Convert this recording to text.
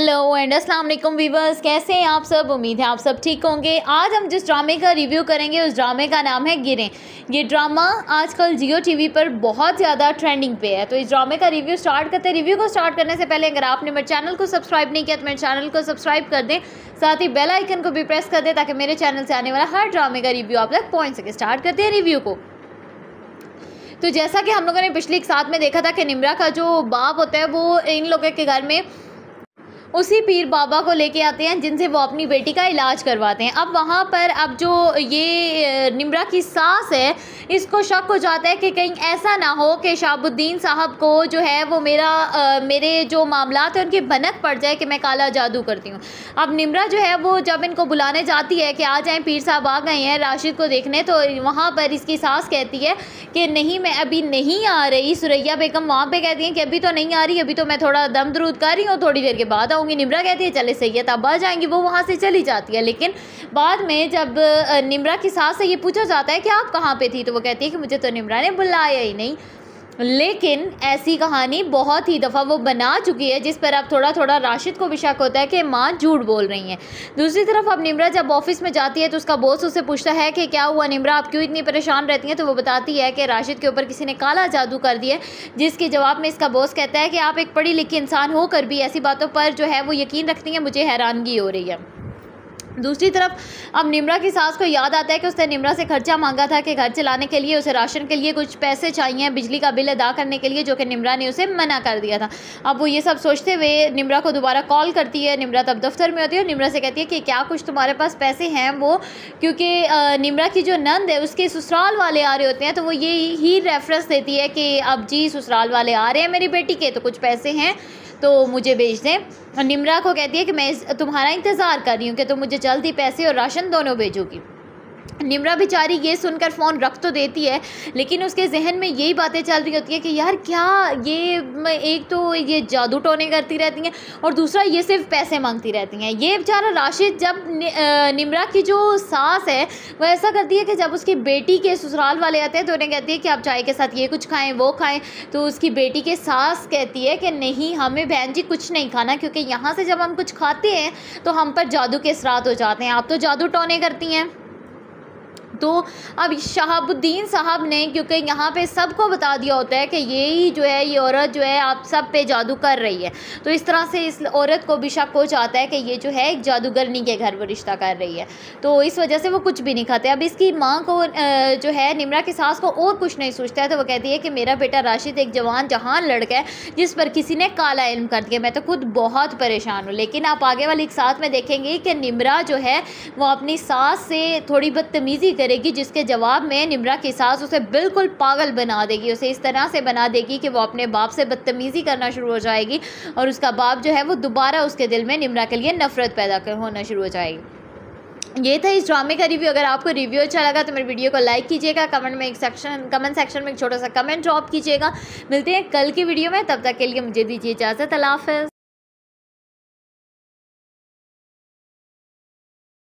Hello and अस्सलाम वालेकुम viewers कैसे हैं आप सब? उम्मीद है आप सब ठीक होंगे। आज हम जिस ड्रामे का रिव्यू करेंगे, उस ड्रामे का नाम है गिरें। ये ड्रामा आजकल जियो टीवी पर बहुत ज़्यादा ट्रेंडिंग पे है। तो इस ड्रामे का रिव्यू स्टार्ट करते हैं। रिव्यू को स्टार्ट करने से पहले अगर आपने मेरे चैनल को सब्सक्राइब नहीं किया तो मेरे चैनल को सब्सक्राइब कर दें। साथ ही बेल आइकन को भी प्रेस कर दें, ताकि मेरे चैनल से आने वाला हर ड्रामे का रिव्यू आप तक पहुँच सके। स्टार्ट करते हैं रिव्यू को। तो जैसा कि हम लोगों ने पिछले एक साथ में देखा था कि निमरा का जो बाप होता है, वो इन लोगों के घर में उसी पीर बाबा को लेके आते हैं जिनसे वो अपनी बेटी का इलाज करवाते हैं। अब वहाँ पर अब जो ये निमरा की सास है इसको शक हो जाता है कि कहीं ऐसा ना हो कि शाबुद्दीन साहब को जो है वो मेरा आ, मेरे जो मामला है उनकी भनक पड़ जाए कि मैं काला जादू करती हूँ। अब निमरा जो है वो जब इनको बुलाने जाती है कि आ जाएँ पीर साहब आ गए हैं राशिद को देखने तो वहाँ पर इसकी सास कहती है कि नहीं मैं अभी नहीं आ रही सुरैया बेगम वहाँ पर कहती हैं कि अभी तो नहीं आ रही अभी तो मैं थोड़ा दम दरूद कर रही हूँ थोड़ी देर के बाद आऊँगी निमरा कहती है, चले सही आ जाएँगी, वो वहाँ से चली जाती है। लेकिन बाद में जब निमरा की सास से ये पूछा जाता है कि आप कहाँ पे थी तो वो कहती है कि मुझे तो निमरा ने बुलाया ही नहीं। लेकिन ऐसी कहानी बहुत ही दफ़ा वो बना चुकी है, जिस पर अब थोड़ा थोड़ा राशिद को भी शक होता है कि माँ झूठ बोल रही हैं। दूसरी तरफ़ अब निमरा जब ऑफ़िस में जाती है तो उसका बॉस उससे पूछता है कि क्या हुआ निमरा, आप क्यों इतनी परेशान रहती हैं? तो वो बताती है कि राशिद के ऊपर किसी ने काला जादू कर दिया जिसके जवाब में इसका बॉस कहता है कि आप एक पढ़ी लिखी इंसान होकर भी ऐसी बातों पर जो है वो यकीन रखती हैं, मुझे हैरानगी हो रही है। दूसरी तरफ़, अब निमरा की सास को याद आता है कि उसने निमरा से खर्चा मांगा था कि घर चलाने के लिए, उसे राशन के लिए कुछ पैसे चाहिए, बिजली का बिल अदा करने के लिए, जो कि निमरा ने उसे मना कर दिया था। अब वो ये सब सोचते हुए निमरा को दोबारा कॉल करती है। निमरा तब दफ्तर में होती है और निमरा से कहती है कि क्या कुछ तुम्हारे पास पैसे हैं वो? क्योंकि निमरा की जो नंद है, उसके ससुराल वाले आ रहे होते हैं तो वो ये ही रेफरेंस देती है कि, अब जी, ससुराल वाले आ रहे हैं मेरी बेटी के तो कुछ पैसे हैं। तो मुझे भेज दें। निमरा को कहती है कि मैं तुम्हारा इंतज़ार कर रही हूँ कि तुम मुझे जल्दी पैसे और राशन दोनों भेजोगी। निमरा बेचारी ये सुनकर फ़ोन रख तो देती है, लेकिन उसके जहन में यही बातें चल रही होती है कि यार क्या ये एक तो ये जादू टोने करती रहती हैं और दूसरा ये सिर्फ़ पैसे मांगती रहती हैं। ये बेचारा राशिद जब निमरा की जो सास है, वो ऐसा करती है कि जब उसकी बेटी के ससुराल वाले आते हैं तो उन्हें कहती है कि आप चाय के साथ ये कुछ खाएँ, वो खाएँ तो उसकी बेटी के सास कहती है कि नहीं, हमें बहन जी कुछ नहीं खाना, क्योंकि यहाँ से जब हम कुछ खाते हैं तो हम पर जादू के असरात हो जाते हैं। आप तो जादू टोने करती हैं। तो अब शहाबुद्दीन साहब ने, क्योंकि यहाँ पे सबको बता दिया होता है कि यही जो है, ये औरत जो है आप सब पे जादू कर रही है। तो इस तरह से इस औरत को भी शक हो जाता है कि ये जो है एक जादूगरनी के घर पर रिश्ता कर रही है। तो इस वजह से वो कुछ भी नहीं खाते। अब इसकी माँ को जो है, निमरा की सास को और कुछ नहीं सोचता है तो वो कहती है कि मेरा बेटा राशिद एक जवान जहान लड़का है, जिस पर किसी ने काला इल्म कर दिया। मैं तो खुद बहुत परेशान हूँ, लेकिन आप आगे वाली एक साथ में देखेंगे कि निमरा जो है, वो अपनी सास से थोड़ी बदतमीज़ी करे करेगी, जिसके जवाब में निमरा की सास उसे बिल्कुल पागल बना देगी। उसे इस तरह से बना देगी कि वो अपने बाप से बदतमीज़ी करना शुरू हो जाएगी और उसका बाप जो है वो दोबारा उसके दिल में निमरा के लिए नफ़रत पैदा कर, होना शुरू हो जाएगी। ये था इस ड्रामे का रिव्यू। अगर आपको रिव्यू अच्छा लगा तो मेरे वीडियो को लाइक कीजिएगा, कमेंट में एक सेक्शन कमेंट सेक्शन में एक छोटा सा कमेंट ड्रॉप कीजिएगा। मिलते हैं कल की वीडियो में, तब तक के लिए मुझे दीजिए इजाज़त। अल्लाह हाफ़